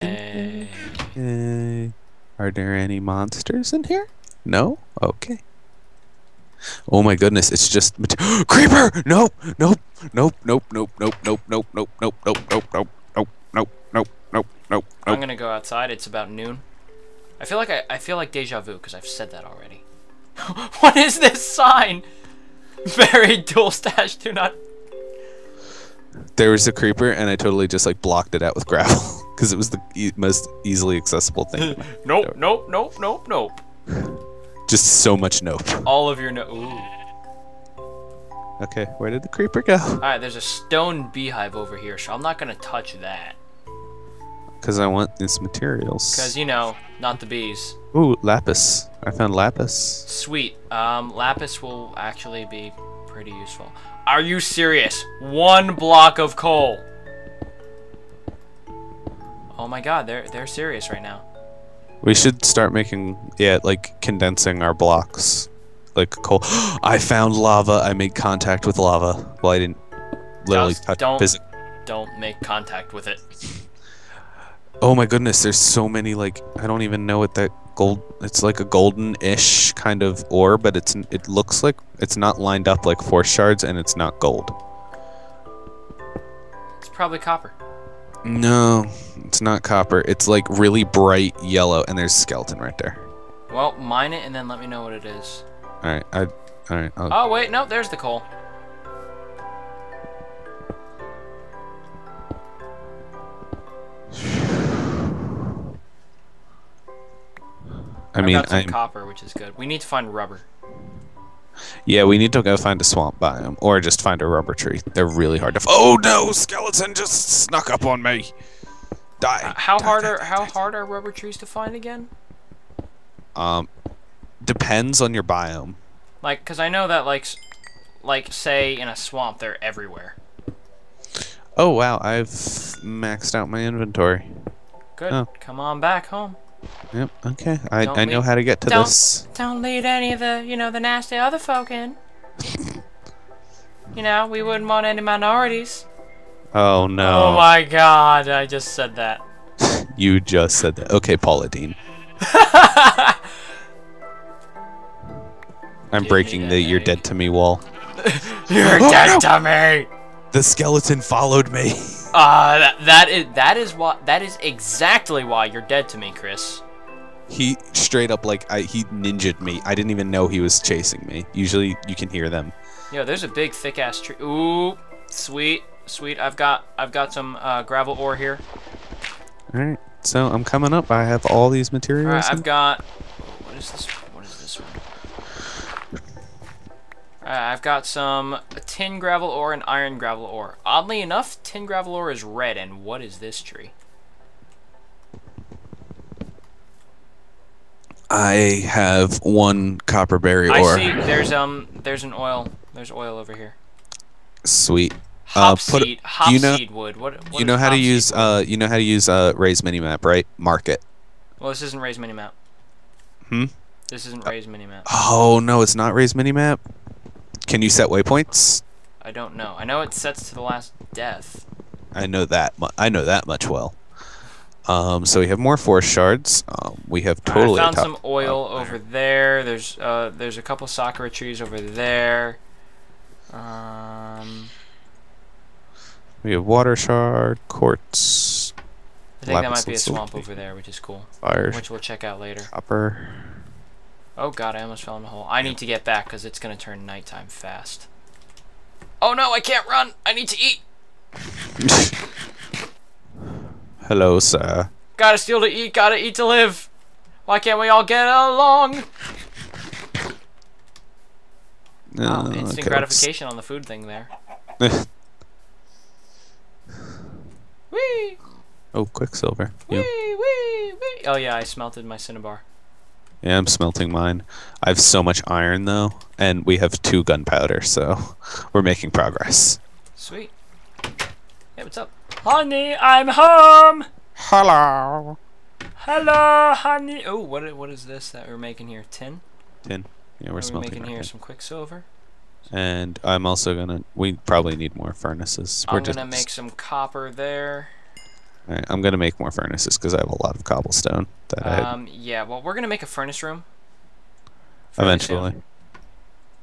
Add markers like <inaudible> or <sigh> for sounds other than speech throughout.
Hey. Are there any monsters in here? No? Okay. Oh my goodness, it's just creeper! Nope, nope, nope, nope, nope, nope, nope, nope, nope, nope, nope, nope, nope, nope, nope, nope, nope, nope, I'm nope. gonna go outside. It's about noon. I feel like I, I feel like deja vu because I've said that already. what is this sign? Buried dual stash. Do not. There was a creeper, and I totally just like blocked it out with gravel because it was the e- most easily accessible thing. <laughs> Nope. Nope. Nope. Nope. Nope. just so much nope. All of your no. Ooh. Okay, where did the creeper go? All right. There's a stone beehive over here, so I'm not gonna touch that Because I want these materials. because you know, not the bees. Ooh, lapis. I found lapis. Sweet. Um, lapis will actually be pretty useful. Are you serious? One block of coal. Oh my god, they're they're serious right now. We should start making, yeah, like condensing our blocks. Like coal. <gasps> I found lava. I made contact with lava. Well, I didn't literally Just touch don't- Don't make contact with it. Oh my goodness, there's so many, like, I don't even know what that gold, it's like a golden-ish kind of ore, but it's, it looks like, it's not lined up like force shards and it's not gold. It's probably copper. No, it's not copper. It's like really bright yellow and there's a skeleton right there. Well, mine it and then let me know what it is. Alright, I, alright, I'll, Oh wait, no, there's the coal. I mean, got some I'm, copper, which is good. We need to find rubber. Yeah, we need to go find a swamp biome or just find a rubber tree. They're really hard to. Oh no! Skeleton just snuck up on me. Die. Uh, how Die, hard die, are die, how hard are rubber trees to find again? Um, depends on your biome. Like, cause I know that like, like say in a swamp they're everywhere. Oh wow! I've maxed out my inventory. Good. Oh. Come on back home. Yep. Okay. I, Don't I know how to get to don't- this. Don't lead any of the, you know, the nasty other folk in. you know, we wouldn't want any minorities. Oh no! Oh my god, I just said that. <laughs> You just said that. Okay, Paula Deen. <laughs> I'm breaking the "you're dead to me" wall. <laughs> You're Oh, dead no. to me. The skeleton followed me. Uh, that, that is that is what that is exactly why you're dead to me, Chris. He straight up like I he ninja'd me. I didn't even know he was chasing me. Usually you can hear them. Yo, there's a big thick ass tree. Ooh, sweet, sweet. I've got I've got some uh, gravel ore here. All right. So I'm coming up. I have all these materials. All right, I've got. What is this? What is this I've got some tin gravel ore and iron gravel ore. Oddly enough, tin gravel ore is red. And what is this tree? I have one copperberry I ore. see. There's um. There's an oil. There's oil over here. Sweet. Uh, put- Hopseed. do you know- Hopseed wood. What? what you know how to use wood? uh you know how to use uh Rei's minimap, right? Mark it. Well, this isn't Rei's minimap. Hmm? This isn't Rei's minimap. Oh no, it's not Rei's minimap. Can you set waypoints? I don't know. I know it sets to the last death. I know that. Mu- I know that much well. Um, so we have more force shards. Um, we have totally. I found some oil oh, over there. There's uh, there's a couple sakura trees over there. Um, We have water shard, quartz, I think that might be a swamp over there, which is cool. fire, Which we'll check out later. copper. Oh god, I almost fell in the hole. I need to get back because it's gonna turn nighttime fast. Oh no, I can't run. I need to eat. <laughs> Hello, sir. Gotta steal to eat. Gotta eat to live. Why can't we all get along? Wow, Uh, instant okay, gratification on the food thing there. <laughs> let's- oh, quicksilver. Wee, Yep. wee, wee. Oh yeah, I smelted my cinnabar. Yeah, I'm smelting mine. I have so much iron though, and we have two gunpowder, so <laughs> we're making progress. Sweet. Hey, what's up? Honey, I'm home. Hello. Hello, honey. Oh, what what is this that we're making here? Tin? Tin. Yeah, we're What are we smelting making right here now. some quicksilver. And I'm also gonna. We probably need more furnaces. We're I'm just. gonna make some copper there. Alright, I'm gonna make more furnaces because I have a lot of cobblestone that I Um, yeah, well, we're gonna make a furnace room. eventually.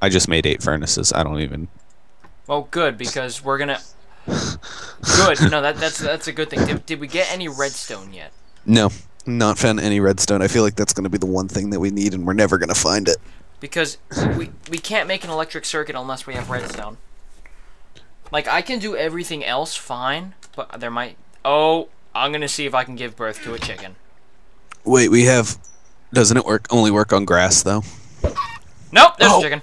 I just made eight furnaces. I don't even. Well, good because we're gonna. <laughs> Good. No, that that's that's a good thing. Did, did we get any redstone yet? No, not found any redstone. I feel like that's gonna be the one thing that we need, and we're never gonna find it. Because we we can't make an electric circuit unless we have redstone. Like I can do everything else fine, but there might. Oh, I'm gonna see if I can give birth to a chicken. Wait, we have. Doesn't it work? Only work on grass though. Nope, there's Oh. a chicken.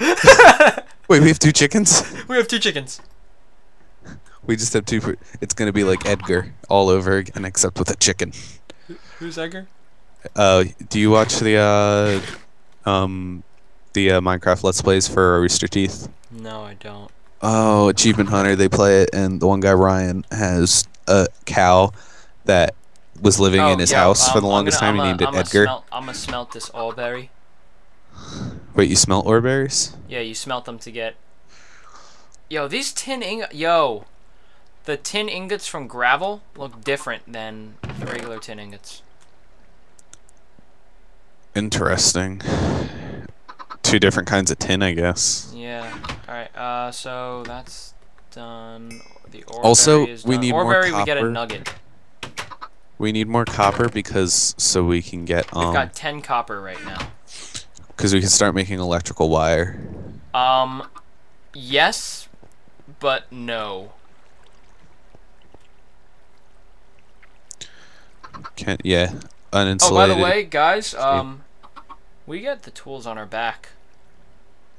<laughs> Wait, we have two chickens. we have two chickens. We just have two. It's gonna be like Edgar all over again, except with a chicken. Who's Edgar? Uh, do you watch the uh, um, the uh, Minecraft Let's Plays for Rooster Teeth? No, I don't. Oh, Achievement Hunter. They play it, and the one guy Ryan has a cow that was living in his Oh, yeah, house for um, the longest gonna- time. He named it I'm Edgar. Smelt, I'm gonna smelt this oreberry. Wait, you smelt ore berries? Yeah, you smelt them to get. Yo, these tin ing. Yo, the tin ingots from gravel look different than the regular tin ingots. Interesting. Two different kinds of tin, I guess. Yeah. All right. Uh, so that's done. The ore Also, we done. need ore more berry, we get a copper. nugget. We need more copper because so we can get We've um got ten copper right now. because we can start making electrical wire. Um, yes, but no. Can't yeah. uninsulated. Oh, by the way, guys, um, we get the tools on our back.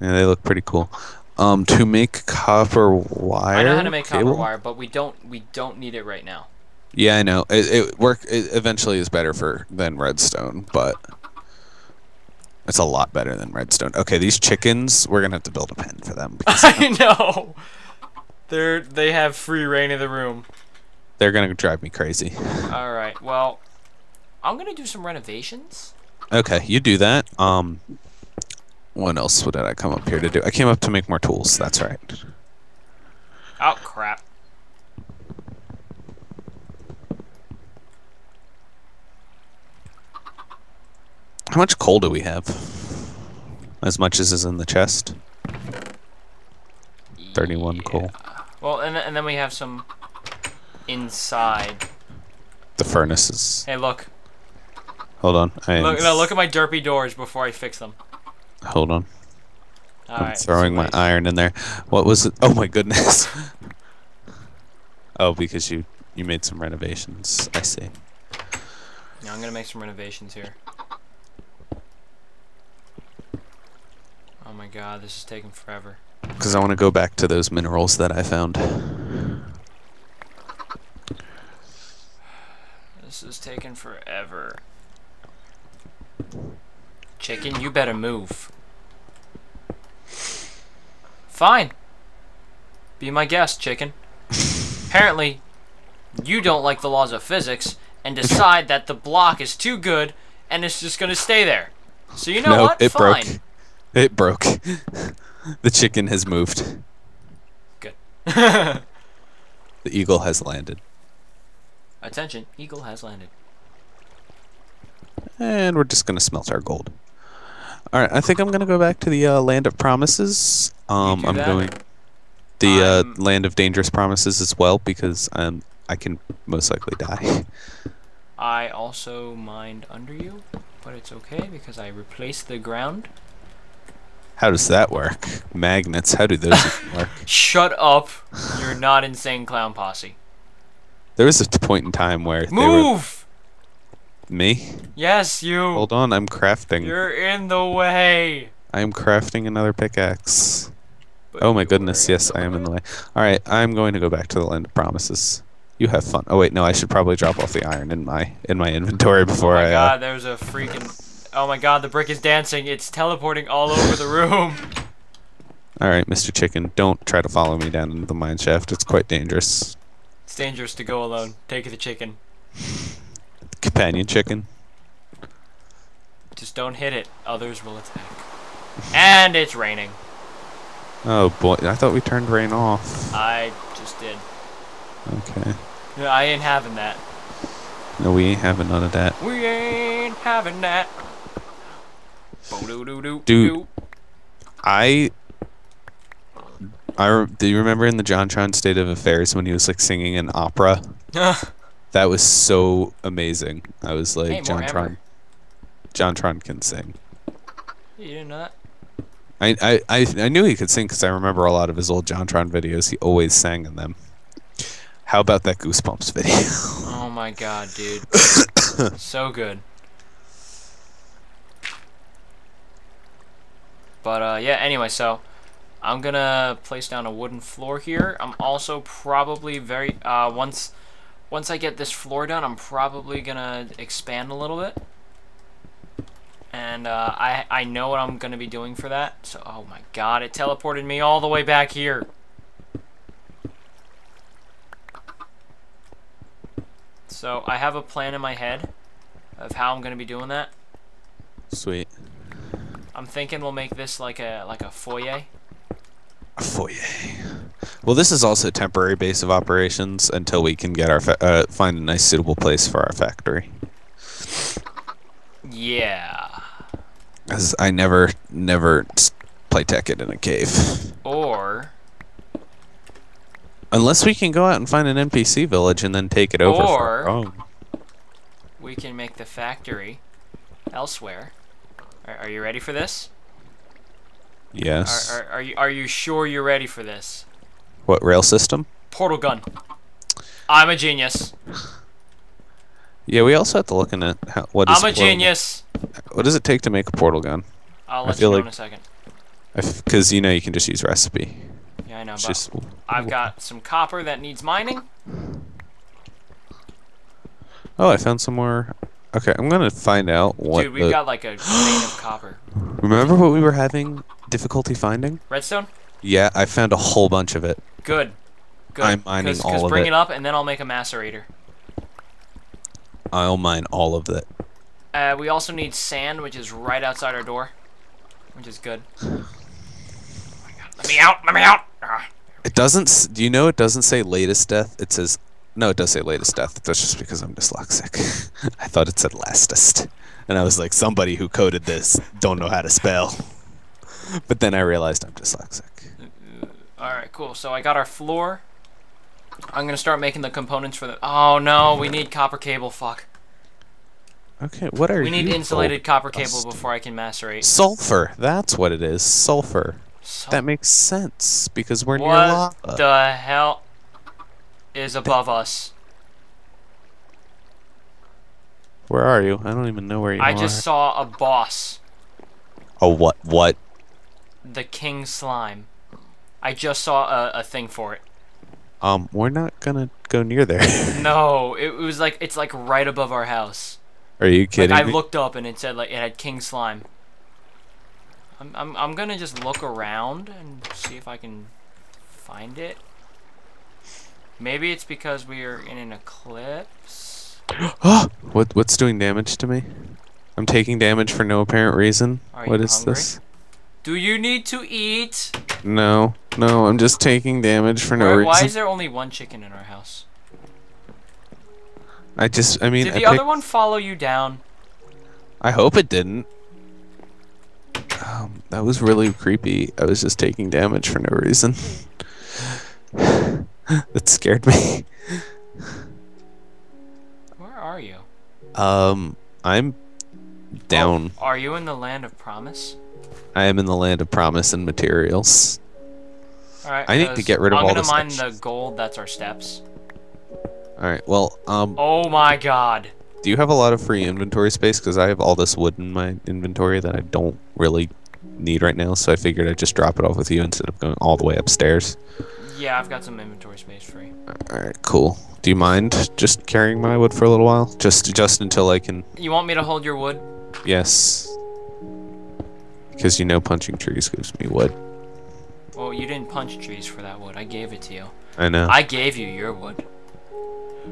Yeah, they look pretty cool. Um, to make copper wire. I know how to make copper cable? wire, but we don't we don't need it right now. Yeah, I know. It, it work. It eventually is better for than redstone, but it's a lot better than redstone. Okay, these chickens, we're gonna have to build a pen for them because <laughs> I know. They're they have free reign of the room. they're gonna drive me crazy. All right. Well, I'm gonna do some renovations. Okay, you do that. Um, what else did I come up here to do? I came up to make more tools. That's right. Oh crap. How much coal do we have? As much as is in the chest. 31 coal. Well, and th- and then we have some inside. The furnaces. Hey, look. Hold on. I Look, no, look at my derpy doors before I fix them. Hold on. All I'm right. throwing my iron in there. What was it? Oh my goodness. <laughs> oh, because you you made some renovations. I see. Yeah, I'm gonna make some renovations here. Oh my god, this is taking forever. Because I want to go back to those minerals that I found. This is taking forever. Chicken, you better move. Fine. Be my guest, chicken. Apparently, you don't like the laws of physics and decide that the block is too good and it's just gonna stay there. So you know no, what? it Fine. broke. It broke. <laughs> the chicken has moved. Good. <laughs> The eagle has landed. Attention, eagle has landed. And we're just gonna smelt our gold. All right, I think I'm gonna go back to the uh, land of promises. Um, I'm that. going the uh, land of dangerous promises as well because um, I can most likely die. <laughs> I also mined under you, but it's okay because I replaced the ground. How does that work? Magnets. How do those <laughs> work? Shut up! You're not insane clown posse. There was a point in time where Move! Me. Yes, you. Hold on, I'm crafting. You're in the way. I am crafting another pickaxe. But Oh my goodness, yes, I am in the way. All right, I'm going to go back to the land of promises. You have fun. Oh wait, no, I should probably drop off the iron in my in my inventory before I. Oh my I. god, there's a freaking. Oh my god, the brick is dancing. It's teleporting all over the room. Uh, all right, Mr. Chicken, don't try to follow me down into the mine shaft. It's quite dangerous. It's dangerous to go alone. Take the chicken. Companion chicken. Just don't hit it. Others will attack. And it's raining. Oh boy, I thought we turned rain off. I just did. Okay. Yeah, I ain't having that. No, we ain't having none of that. We ain't having that. Dude. I. I do you remember in the John JonTron State of Affairs when he was like singing an opera? That was so amazing. I was like, Hey, more JonTron. Amber. JonTron can sing. you didn't know that? I, I, I, I knew he could sing because I remember a lot of his old JonTron videos. He always sang in them. How about that Goosebumps video? <laughs> Oh my god, dude. <coughs> so good. But uh yeah, anyway, so I'm gonna place down a wooden floor here. I'm also probably very uh once once I get this floor done, I'm probably gonna expand a little bit. And uh, I I know what I'm gonna be doing for that. So oh my god, it teleported me all the way back here. So I have a plan in my head of how I'm gonna be doing that. Sweet. I'm thinking we'll make this like a like a foyer. Foyer. Well, this is also a temporary base of operations until we can get our fa- uh, find a nice suitable place for our factory. Yeah. As I never, never play Tekkit in a cave. Or Unless we can go out and find an NPC village and then take it over. for Or- we can make the factory elsewhere. Are, are you ready for this? Yes. Are, are, are you are you sure you're ready for this? What rail system? Portal gun. I'm a genius. Yeah, we also have to look into how, what is I'm a genius. What does it take to make a portal gun? I'll I let you feel know like- in a second. Because you know you can just use recipe. Yeah, I know. It's But just I've got some copper that needs mining. Oh, I found some more. Okay, I'm gonna find out what. Dude, we've the- got like a <gasps> vein of copper. Remember what we were having difficulty finding? Redstone? Yeah, I found a whole bunch of it. Good. Good. I'm mining Cause, all 'cause of bring it. it up and then I'll make a macerator. I'll mine all of it. Uh, we also need sand, which is right outside our door, which is good. <sighs> Let me out! Let me out! Ah. It doesn't. Do you know it doesn't say latest death? It says. No, it does say latest death. That's just because I'm dyslexic. <laughs> I thought it said lastest, and I was like, somebody who coded this don't know how to spell. But then I realized I'm dyslexic. Uh, all right, cool. So I got our floor. I'm gonna start making the components for the. Oh no, we need copper cable. Fuck. Okay, what are We need insulated copper cable before I can macerate. Sulfur. That's what it is. Sulfur. So That makes sense because we're near lava. what the hell is above us? Where are you? I don't even know where you I are. I just saw a boss, Oh, what? What? The king slime. I just saw a, a thing for it. Um, we're not gonna go near there. <laughs> No, <laughs> it was like it's like right above our house. are you Like kidding I looked up and it said like it had king slime. I'm I'm I'm gonna just look around and see if I can find it. Maybe it's because we are in an eclipse. <gasps> what? What's doing damage to me? I'm taking damage for no apparent reason. Are What is hungry? this? Do you need to eat? No, no, I'm just taking damage for no Why- reason. why is there only one chicken in our house? I just, I mean, Did I, the other one follow you down? I hope it didn't. Um, that was really creepy. I was just taking damage for no reason. <laughs> that scared me. Where are you? Um, I'm down. Oh, are you in the land of promise? I am in the land of promise and materials. All right. I need to get rid of I'm all gonna this mine extra the gold. That's our steps. All right. Well, um, Oh my god. do you have a lot of free inventory space? Because I have all this wood in my inventory that I don't really need right now. So I figured I'd just drop it off with you instead of going all the way upstairs. Yeah, I've got some inventory space free. All right. Cool. Do you mind just carrying my wood for a little while? Just, just until I can. You want me to hold your wood? Yes. Because you know, punching trees gives me wood. Well, you didn't punch trees for that wood. I gave it to you. I know. I gave you your wood.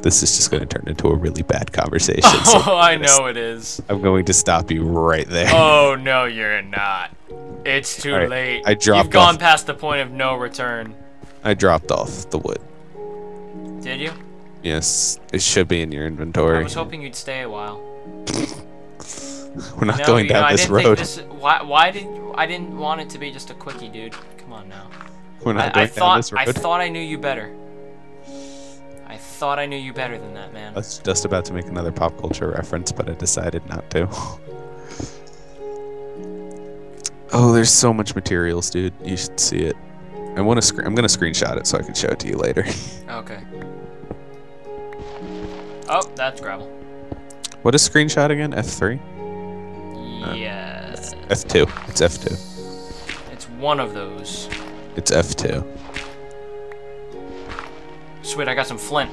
this is just going to turn into a really bad <laughs> conversation. Oh, I I'm know it is. I'm going to stop you right there. Oh no, you're not. It's too Alright, late. I dropped You've gone off- past the point of no return. I dropped off the wood. Did you? Yes, it should be in your inventory. I was hoping you'd stay a while. <laughs> <laughs> We're not no, going know, down I this didn't road. this. Why? Why did I didn't want it to be just a quickie, dude? Come on now. We're not I, going I down thought this I thought I knew you better. I thought I knew you better than that, man. I was just about to make another pop culture reference, but I decided not to. <laughs> oh, there's so much materials, dude. You should see it. I want to. I'm gonna screenshot it so I can show it to you later. <laughs> Okay. Oh, that's gravel. what is screenshot again? F3? Yeah, F2. It's F2. it's one of those. It's F2. Sweet, I got some flint.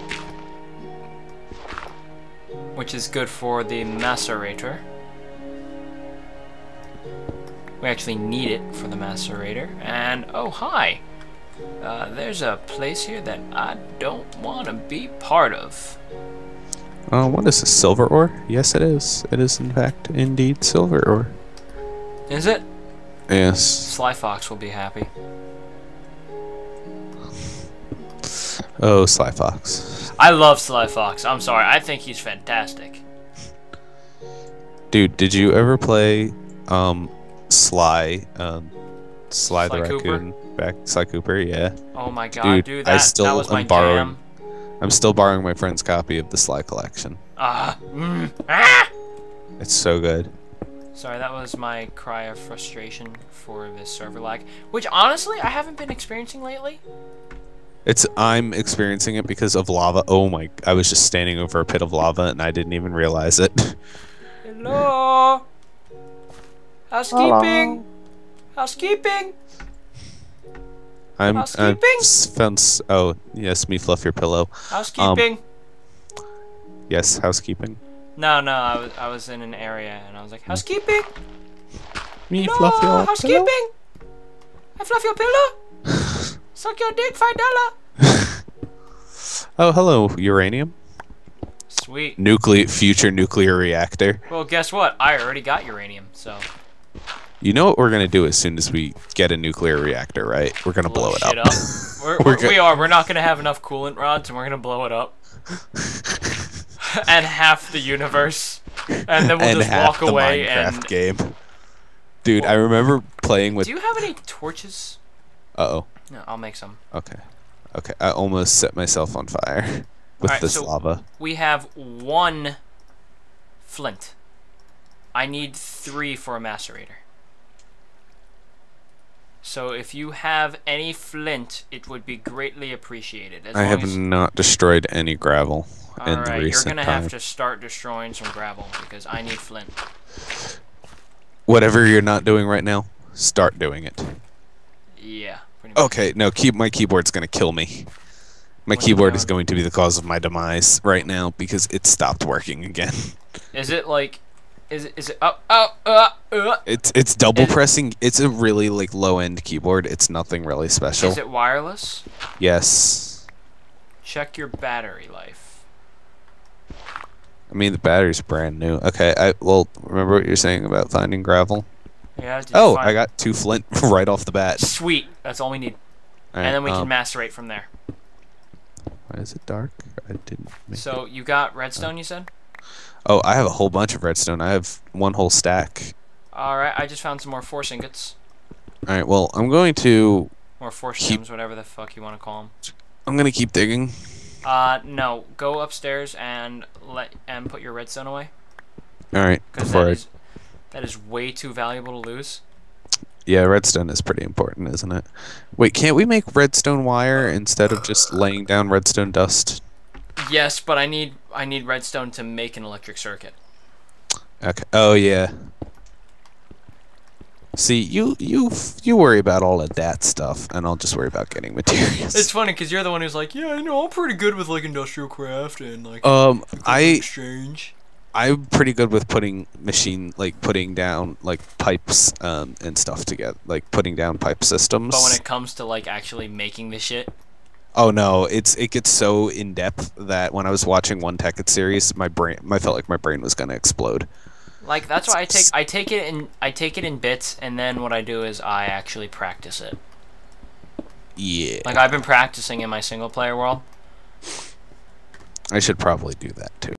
Which is good for the macerator. We actually need it for the macerator. And, oh, hi! Uh, there's a place here that I don't want to be part of. Oh, what is this? Silver ore? Yes, it is. It is, in fact, indeed silver ore. Is it? Yes. Sly Fox will be happy. Oh, Sly Fox. I love Sly Fox. I'm sorry. I think he's fantastic. Dude, did you ever play um Sly um Sly, Sly the Cooper? raccoon back Sly Cooper, yeah. Oh my god, Dude, dude, I still that was my borrowing- jam. I'm still borrowing my friend's copy of the Sly collection. Ah, mm, ah! It's so good. Sorry, that was my cry of frustration for this server lag, which honestly I haven't been experiencing lately. It's I'm experiencing it because of lava. Oh my I was just standing over a pit of lava and I didn't even realize it. <laughs> Hello. Housekeeping. Housekeeping. I'm Housekeeping? uh, fence oh, yes, me fluff your pillow. Housekeeping. Yes, housekeeping. no, no, I was I was in an area and I was like housekeeping. Me No, fluff your pillow. housekeeping. I fluff your pillow. <laughs> Suck your dick, five dollar. <laughs> Oh, hello, uranium. Sweet. Nuclear future nuclear reactor. Well, guess what? I already got uranium, so You know what we're gonna do as soon as we get a nuclear reactor, right? We're gonna blow, it shit up. We're, <laughs> We're we're, we are. We're not gonna have enough coolant rods, and we're gonna blow it up. <laughs> and half the universe, and then we'll and just half walk the away. Minecraft And game. Dude, I remember playing with. do you have any torches? Uh oh. No, I'll make some. Okay. Okay. I almost set myself on fire <laughs> with Alright, this so- lava. We have one flint. I need three for a macerator. So if you have any flint, it would be greatly appreciated. As I have not destroyed any gravel in Alright, you're recent gonna time. have to start destroying some gravel because I need flint. Whatever you're not doing right now, start doing it. Yeah, pretty much. Okay, no, keep my keyboard's gonna kill me. My What's it keyboard is going to be the cause of my demise right now because it stopped working again. Is it like, is it, is it, oh, oh, uh, uh, It's it's double Is- pressing. It's a really like low end keyboard. It's nothing really special. is it wireless? Yes. Check your battery life. I mean the battery's brand new. Okay, I well remember what you're saying about finding gravel. Yeah. Oh, I got two flint <laughs> right off the bat. Sweet. That's all we need, Alright, and then we um, can macerate from there. Why is it dark? I didn't. Make So it. you got redstone, you said? Oh, I have a whole bunch of redstone. I have one whole stack. All right. I just found some more force ingots, All right. Well, I'm going to. or force Keep- gems, whatever the fuck you want to call them. I'm gonna keep digging. Uh, no. Go upstairs and let and put your redstone away, All right. because Before that I. is that is way too valuable to lose. Yeah, redstone is pretty important, isn't it? Wait, can't we make redstone wire instead of just laying down redstone dust? Yes, but I need I need redstone to make an electric circuit. Okay. Oh yeah. See, you you you worry about all of that stuff, and I'll just worry about getting <laughs> materials. It's funny because you're the one who's like, yeah, I know, I'm pretty good with like industrial craft and like um, I exchange. I'm pretty good with putting machine like putting down like pipes um and stuff together, like putting down pipe systems. But when it comes to like actually making the shit, Oh no, it's it gets so in depth that when I was watching one Tekkit series, my brain, I felt like my brain was gonna explode. like that's why I take I take it in I take it in bits, and then what I do is I actually practice it. Yeah. Like I've been practicing in my single player world, I should probably do that too.